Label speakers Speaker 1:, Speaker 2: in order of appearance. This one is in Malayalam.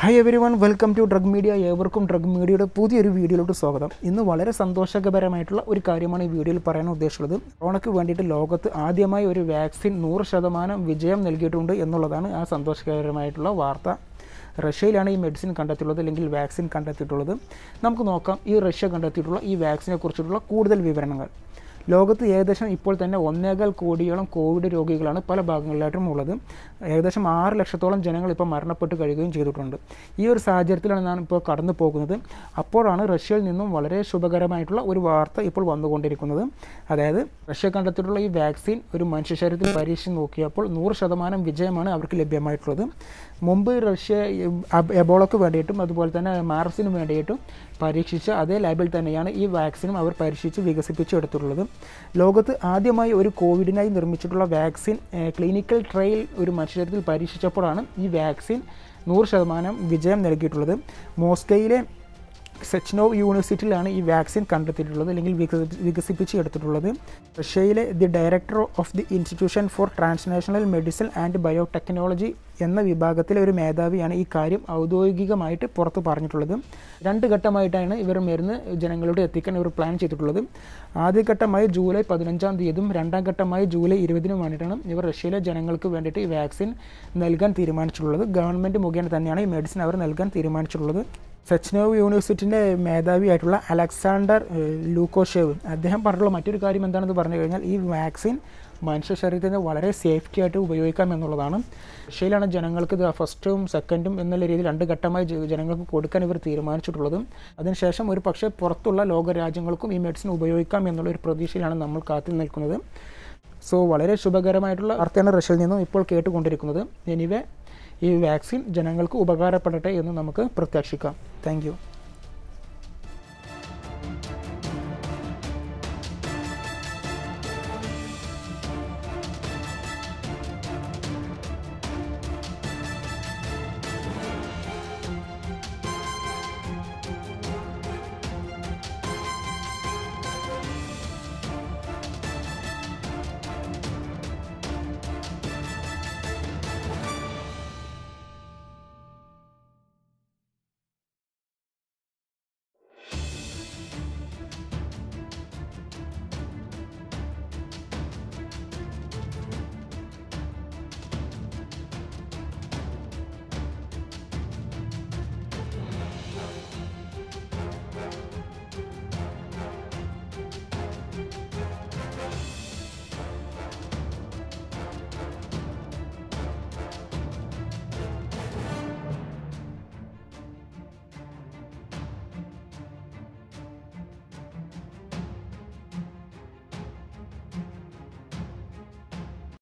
Speaker 1: Hi everyone welcome to drug media ഏവർക്കും ഡ്രഗ് മീഡിയയുടെ പുതിയൊരു വീഡിയോയിലോട്ട് സ്വാഗതം. ഇന്ന് വളരെ സന്തോഷകരമായിട്ടുള്ള ഒരു കാര്യമാണ് ഈ വീഡിയോയിൽ പറയാൻ ഉദ്ദേശിച്ചുള്ളത് കൊറോണയ്ക്ക് വേണ്ടിയിട്ട് ലോകത്ത് ആദ്യമായി ഒരു വാക്സിൻ നൂറ് ശതമാനം വിജയം നൽകിയിട്ടുണ്ട് എന്നുള്ളതാണ് ആ സന്തോഷകരമായിട്ടുള്ള വാർത്ത. റഷ്യയിലാണ് ഈ മെഡിസിൻ കണ്ടെത്തിയിട്ടുള്ളത് അല്ലെങ്കിൽ വാക്സിൻ കണ്ടെത്തിയിട്ടുള്ളത്. നമുക്ക് നോക്കാം ഈ റഷ്യ കണ്ടെത്തിയിട്ടുള്ള ഈ വാക്സിനെ കുറിച്ചിട്ടുള്ള കൂടുതൽ വിവരണങ്ങൾ. ലോകത്ത് ഏകദേശം ഇപ്പോൾ തന്നെ ഒന്നേകാൽ കോടിയോളം കോവിഡ് രോഗികളാണ് പല ഭാഗങ്ങളിലായിട്ടും ഉള്ളത്. ഏകദേശം ആറ് ലക്ഷത്തോളം ജനങ്ങൾ ഇപ്പോൾ മരണപ്പെട്ട് കഴിയുകയും ചെയ്തിട്ടുണ്ട്. ഈ ഒരു സാഹചര്യത്തിലാണ് ഞാൻ ഇപ്പോൾ കടന്നു പോകുന്നത്. അപ്പോഴാണ് റഷ്യയിൽ നിന്നും വളരെ ശുഭകരമായിട്ടുള്ള ഒരു വാർത്ത ഇപ്പോൾ വന്നുകൊണ്ടിരിക്കുന്നത്. അതായത് റഷ്യ കണ്ടെത്തിയിട്ടുള്ള ഈ വാക്സിൻ ഒരു മനുഷ്യ ശരീരത്തിൽ പരീക്ഷിച്ച് നോക്കിയപ്പോൾ നൂറ് ശതമാനം വിജയമാണ് അവർക്ക് ലഭ്യമായിട്ടുള്ളത്. മുമ്പ് റഷ്യ എബോളക്ക് വേണ്ടിയിട്ടും അതുപോലെ തന്നെ മാർസിന് വേണ്ടിയിട്ടും പരീക്ഷിച്ച അതേ ലാബിൽ തന്നെയാണ് ഈ വാക്സിനും അവർ പരീക്ഷിച്ച് വികസിപ്പിച്ചെടുത്തിട്ടുള്ളത് ലോകത്ത് ആദ്യമായി ഒരു കോവിഡിനായി നിർമ്മിച്ചിട്ടുള്ള വാക്സിൻ ക്ലിനിക്കൽ ട്രയൽ ഒരു മനുഷ്യരത്തിൽ പരീക്ഷിച്ചപ്പോഴാണ് ഈ വാക്സിൻ നൂറ് ശതമാനം വിജയം നൽകിയിട്ടുള്ളത്. മോസ്കോയിലെ സെച്നോവ് യൂണിവേഴ്സിറ്റിയിലാണ് ഈ വാക്സിൻ കണ്ടെത്തിയിട്ടുള്ളത് അല്ലെങ്കിൽ വികസി- വികസിപ്പിച്ച് എടുത്തിട്ടുള്ളത്. റഷ്യയിലെ the director of the institution for transnational medicine and biotechnology എന്ന വിഭാഗത്തിലെ ഒരു മേധാവിയാണ് ഈ കാര്യം ഔദ്യോഗികമായിട്ട് പുറത്ത് പറഞ്ഞിട്ടുള്ളത്. രണ്ട് ഘട്ടമായിട്ടാണ് ഇവർ മരുന്ന് ജനങ്ങളോട് എത്തിക്കാൻ ഇവർ പ്ലാൻ ചെയ്തിട്ടുള്ളത്. ആദ്യഘട്ടമായി ജൂലൈ പതിനഞ്ചാം തീയതിയും രണ്ടാം ഘട്ടമായി ജൂലൈ ഇരുപതിനും വേണ്ടിയിട്ടാണ് ഇവർ റഷ്യയിലെ ജനങ്ങൾക്ക് വേണ്ടിയിട്ട് ഈ വാക്സിൻ നൽകാൻ തീരുമാനിച്ചിട്ടുള്ളത്. ഗവൺമെന്റ് മുഖേന തന്നെയാണ് ഈ മെഡിസിൻ അവർ നൽകാൻ തീരുമാനിച്ചിട്ടുള്ളത്. സെച്നോവ് യൂണിവേഴ്സിറ്റിന്റെ മേധാവിയായിട്ടുള്ള അലക്സാണ്ടർ ലൂക്കോഷേവ്. അദ്ദേഹം പറഞ്ഞിട്ടുള്ള മറ്റൊരു കാര്യം എന്താണെന്ന് പറഞ്ഞു കഴിഞ്ഞാൽ ഈ വാക്സിൻ മനുഷ്യ ശരീരത്തിന് വളരെ സേഫ്റ്റി ആയിട്ട് ഉപയോഗിക്കാം എന്നുള്ളതാണ്. റഷ്യയിലാണ് ജനങ്ങൾക്ക് ഇത് ഫസ്റ്റും സെക്കൻഡും എന്നുള്ള രീതിയിൽ രണ്ട് ഘട്ടമായി ജനങ്ങൾക്ക് കൊടുക്കാൻ ഇവർ തീരുമാനിച്ചിട്ടുള്ളതും. അതിനുശേഷം ഒരു പക്ഷേ പുറത്തുള്ള ലോകരാജ്യങ്ങൾക്കും ഈ മെഡിസിൻ ഉപയോഗിക്കാം എന്നുള്ള ഒരു പ്രതീക്ഷയിലാണ് നമ്മൾ കാത്തു നിൽക്കുന്നത്. സോ വളരെ ശുഭകരമായിട്ടുള്ള വാർത്തയാണ് റഷ്യയിൽ നിന്നും ഇപ്പോൾ കേട്ടുകൊണ്ടിരിക്കുന്നത്. എനിവേ ഈ വാക്സിൻ ജനങ്ങൾക്ക് ഉപകാരപ്പെടട്ടെ എന്ന് നമുക്ക് പ്രത്യാക്ഷിക്കാം താങ്ക്